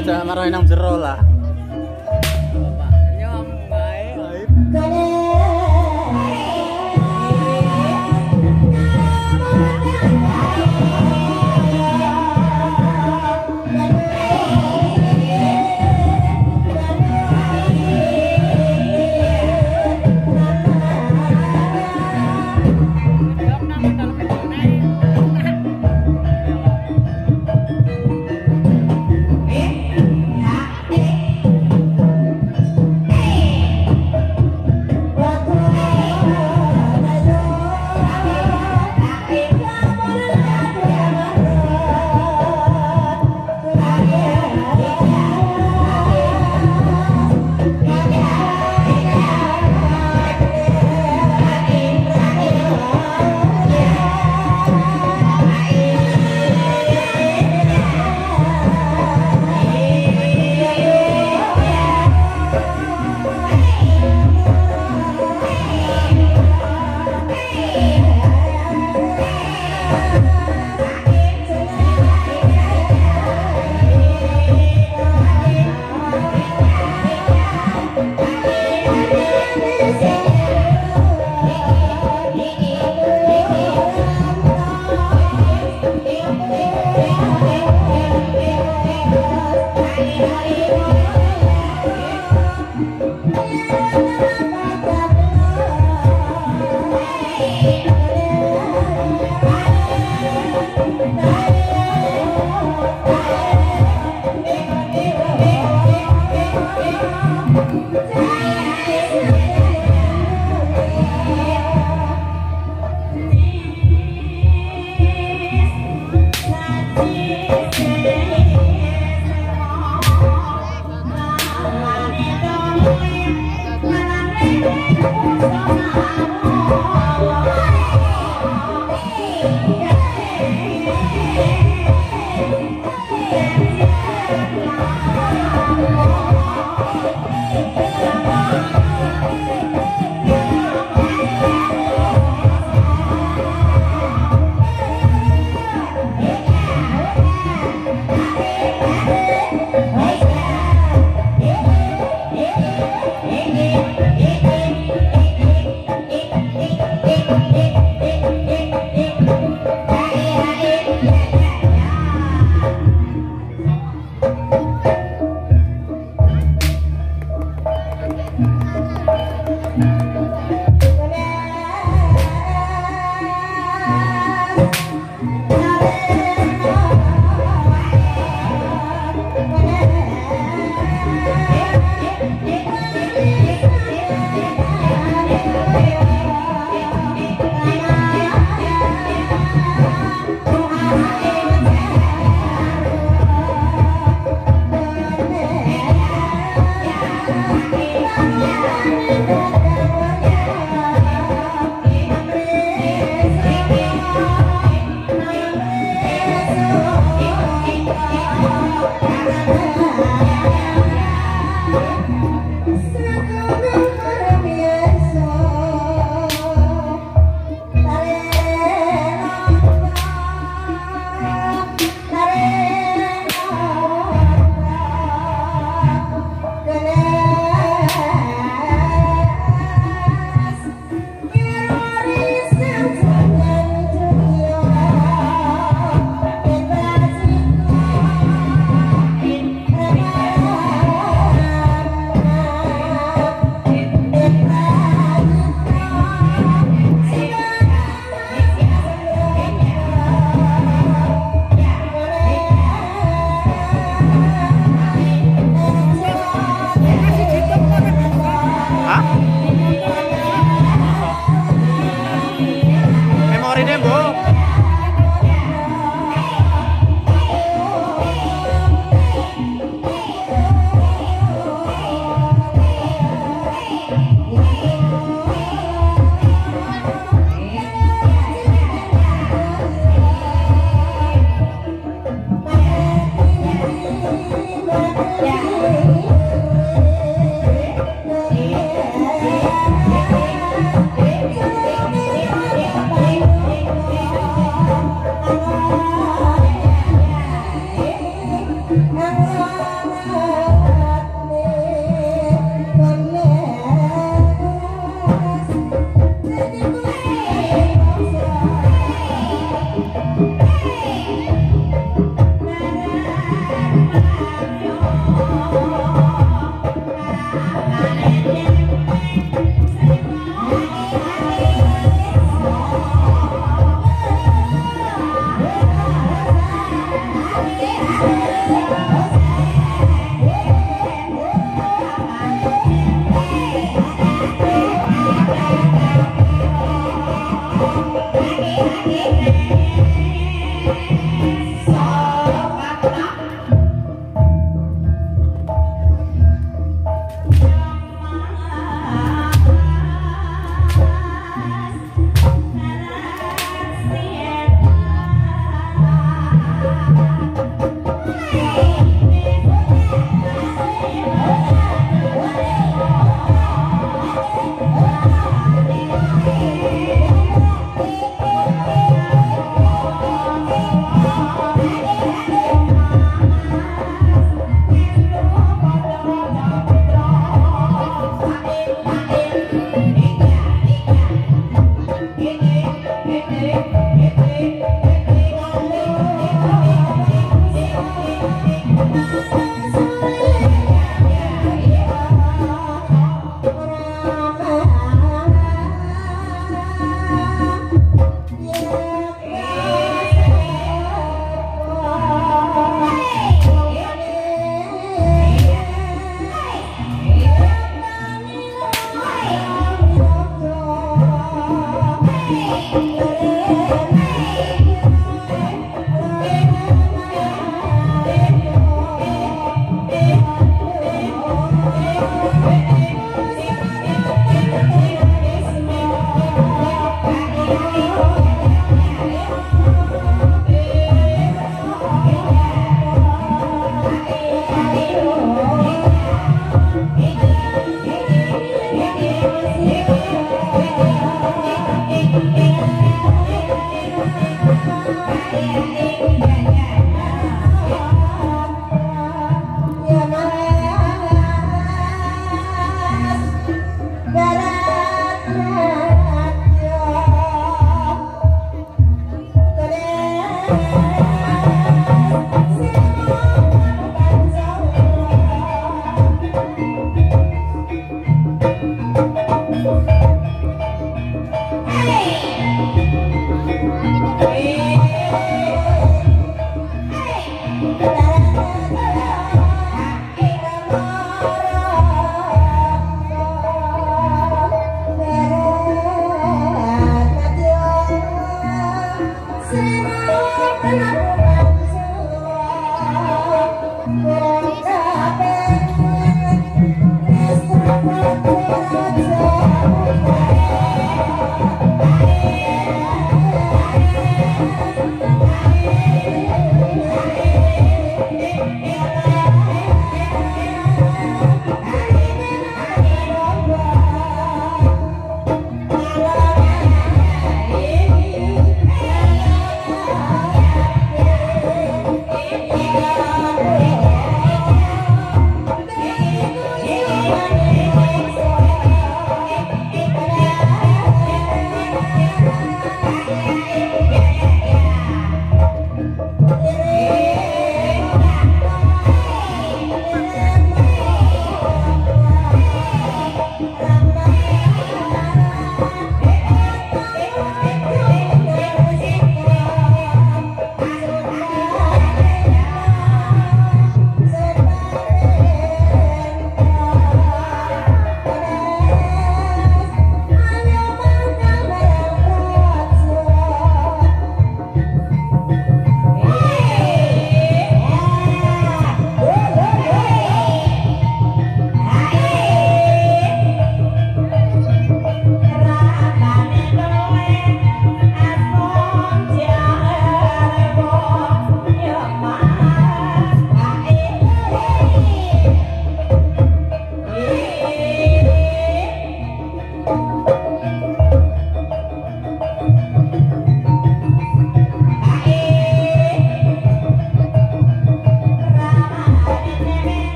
Iya, beda marahin nang jero lah. Yeah.